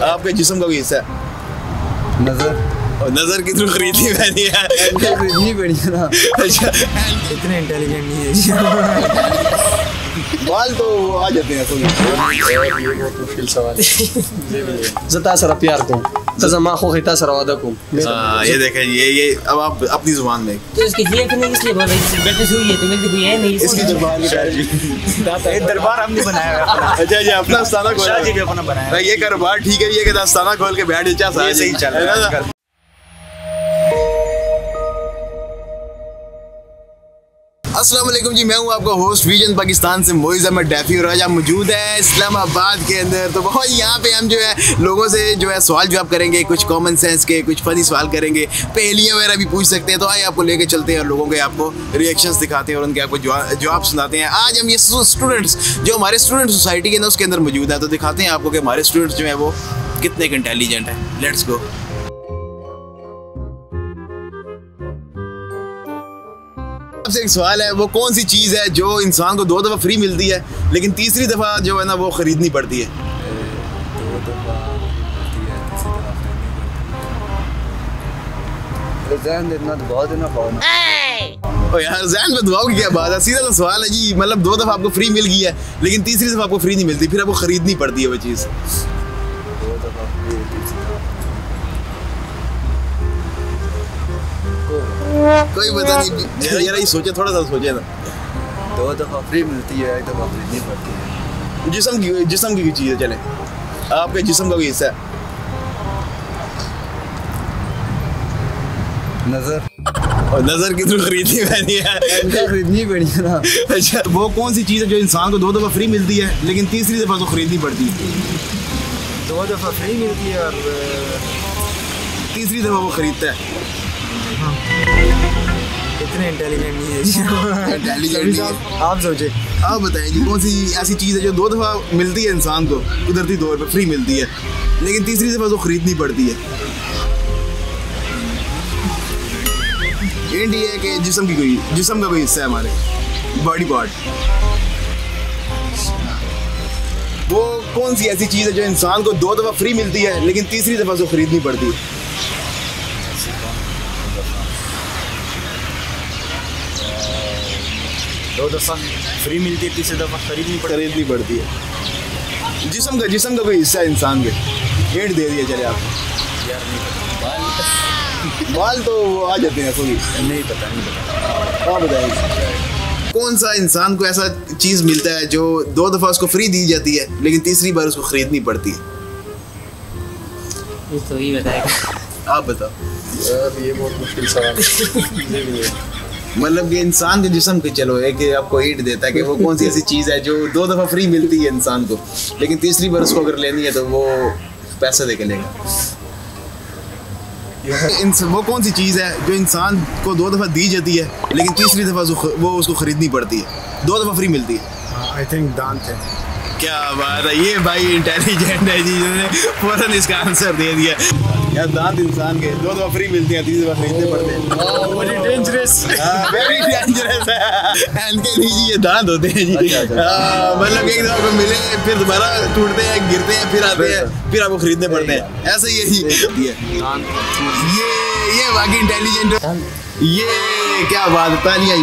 آپ کے جسم کا کوئی حصہ ہے۔ نظر۔ نظر کتنی خریدی میں نہیں ہے خریدنی پڑی ہے نا۔ اچھا۔ اتنے انٹیلیجنٹ نہیں ہے۔ بال تو آ جاتے ہیں۔ کوئی مشکل سوال زتا سر پیار کو۔ تزما خو خیتا سر وعدہ کو ہاں یہ دیکھیں یہ یہ اب آپ اپنی زبان میں تو اس کی جیت نہیں اس لیے بول رہی تھی بیٹھے سے ہوئی ہے تو میری ہے نہیں۔ اس کی دربار کی دربار ہم نے بنایا۔ ہوا اچھا اچھا اپنا استانہ شاہ جی کھولا اپنا بنایا۔ بھائی یہ کاروبار ٹھیک ہے یہ کہ استانہ کھول کے بیٹھ جا یہ صحیح چل رہا ہے۔ السلام علیکم جی میں ہوں آپ کا ہوسٹ ویژن پاکستان سے موئز احمد ڈیفی اور آج ہم موجود ہیں اسلام آباد کے اندر۔ تو بہت یہاں پہ ہم جو ہے، لوگوں سے جو ہے سوال جواب کریں گے، کچھ کامن سینس کے، کچھ فنی سوال کریں گے۔ پہلیاں وغیرہ بھی پوچھ سکتے ہیں، تو آئے آپ کو لے کے چلتے ہیں اور لوگوں کے آپ کو ریئیکشنس دکھاتے ہیں اور ان کے آپ کو جواب سناتے ہیں۔ آج ہم یہ اسٹوڈنٹس جو ہمارے اسٹوڈنٹ سوسائٹی کے اندر، اس کے اندر موجود ہیں، تو دکھاتے ہیں آپ کو کہ ہمارے اسٹوڈنٹس جو ہیں وہ کتنے انٹیلیجنٹ ہیں۔ لیٹس گو سب سے ایک سوال ہے وہ کون سی چیز ہے جو انسان کو دو دفعہ فری ملتی ہے لیکن تیسری دفعہ جو ہے نا وہ خریدنی پڑتی ہے؟ یار ذہن میں کی کیا بات ہے؟ سیدھا سا سوال ہے جی مطلب دو دفعہ آپ کو فری مل گئی ہے لیکن تیسری دفعہ آپ کو فری نہیں ملتی پھر آپ کو خریدنی پڑتی ہے وہ چیز۔ کوئی پتہ نہیں یار یہ سوچے تھوڑا سا سوچے نا دو دفعہ فری ملتی ہے ایک دفعہ خریدنی پڑتی ہے جسم کی جسم کی چیز ہے چلے آپ کے جسم کا کوئی حصہ ہے نظر اور نظر کتنی خریدنی میں نہیں ہے خریدنی پڑی ہے نا اچھا وہ کون سی چیز ہے جو انسان کو دو دفعہ فری ملتی ہے لیکن تیسری دفعہ تو خریدنی پڑتی ہے دو دفعہ فری ملتی ہے اور تیسری دفعہ وہ خریدتا ہے اتنے انٹیلیجنٹ نہیں Intelligent ہے۔ آپ سوچے آپ بتائیں جی کون سی ایسی چیز ہے جو دو دفعہ ملتی ہے انسان کو قدرتی طور پہ فری ملتی ہے لیکن تیسری دفعہ تو خریدنی پڑتی ہے۔ یہ ہے کہ جسم کی کوئی جسم کا کوئی حصہ ہے ہمارے۔ Body part. وہ کون سی ایسی چیز ہے جو انسان کو دو دفعہ فری ملتی ہے لیکن تیسری دفعہ سے خریدنی پڑتی ہے؟ دو دفعہ فری ملتی ہے تیسری دفعہ خریدنی پڑتی خریدنی پڑتی ہے۔ جسم کا جسم کا کوئی حصہ ہے انسان کے؟ ہنٹ دے دیا چلے آپ۔ کو بال تو آ جاتے ہیں کوئی نہیں پتہ نہیں پتہ آپ بتائیے۔ کون سا انسان کو ایسا چیز ملتا ہے جو دو دفعہ اس کو فری دی جاتی ہے لیکن تیسری بار اس کو خریدنی پڑتی ہے؟ یہ تو ہی بتائے گا۔ آپ بتاؤ۔ یار یہ بہت مشکل سوال مطلب کہ انسان کے جسم کے چلو ایک آپ کو ہیٹ دیتا ہے کہ وہ کون سی ایسی چیز ہے جو دو دفعہ فری ملتی ہے انسان کو لیکن تیسری بار اس کو اگر لینی ہے تو وہ پیسہ دے کے لے گا۔ وہ کون سی چیز ہے جو انسان کو دو دفعہ دی جاتی ہے لیکن تیسری دفعہ وہ اس کو خریدنی پڑتی ہے۔ دو دفعہ فری ملتی ہے۔ آئی تھنک دانت ہے کیا بات ہے یہ بھائی انٹیلیجنٹ ہے جی جنہوں نے فوراً اس کا آنسر دے دیا۔ یار دانت انسان کے دو دفعہ فری ملتی ہیں تیسری خریدنے پڑتے ہیں۔ ویری ڈینجرس ویری ڈینجرس ہے۔ ان کے لیے یہ دانت ہوتے ہیں جی۔ ہاں، مطلب ایک دفعہ کو ملے پھر دوبارہ ٹوٹتے ہیں گرتے ہیں پھر آتے ہیں پھر آپ کو خریدنے پڑتے ہیں۔ ایسے ہی یہی یہ یہ واقعی انٹیلیجنٹ یہ کیا بات ہے تالیاں